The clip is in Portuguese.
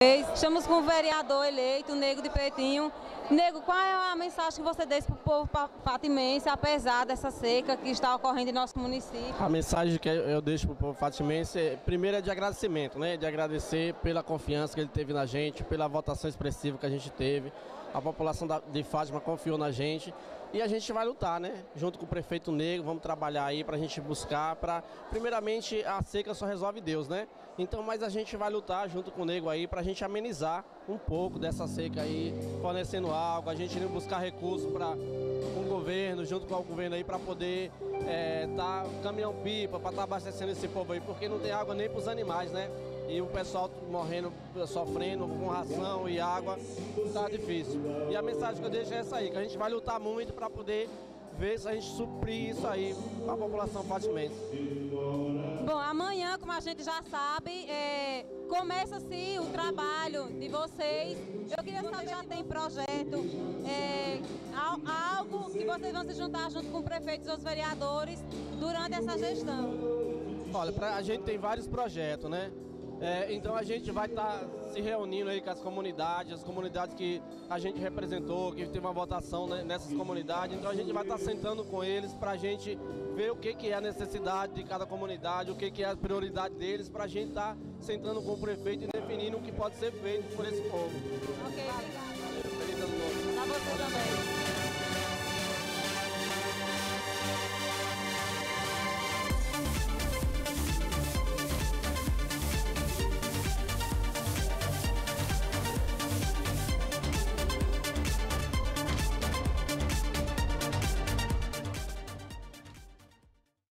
Estamos com o vereador eleito, Nego de Peitinho. Nego, qual é a mensagem que você deixa para o povo fatimense, apesar dessa seca que está ocorrendo em nosso município? A mensagem que eu deixo para o povo fatimense, é, primeiro é de agradecimento, né? De agradecer pela confiança que ele teve na gente, pela votação expressiva que a gente teve. A população de Fátima confiou na gente e a gente vai lutar, né? Junto com o prefeito Negro, vamos trabalhar aí para a gente buscar para, primeiramente, a seca só resolve Deus, né? Então, mas a gente vai lutar junto com o Negro aí para a gente amenizar um pouco dessa seca aí, fornecendo água, a gente indo buscar recursos para o governo, junto com o governo aí, para poder é, tá caminhão pipa, para estar tá abastecendo esse povo aí, porque não tem água nem para os animais, né? e o pessoal morrendo, sofrendo com ração e água, está difícil. E a mensagem que eu deixo é essa aí, que a gente vai lutar muito para poder ver se a gente suprir isso aí para a população facilmente. Bom, amanhã, como a gente já sabe, é, começa-se o trabalho de vocês. Eu queria saber se já tem projeto, é, algo que vocês vão se juntar junto com prefeitos e os vereadores durante essa gestão. Olha, pra, a gente tem vários projetos, né? É, então a gente vai estar tá se reunindo aí com as comunidades, as comunidades que a gente representou, que teve uma votação né, nessas comunidades. Então a gente vai estar tá sentando com eles para a gente ver o que, que é a necessidade de cada comunidade, o que, que é a prioridade deles, para a gente estar tá sentando com o prefeito e definindo o que pode ser feito por esse povo. Ok, obrigada.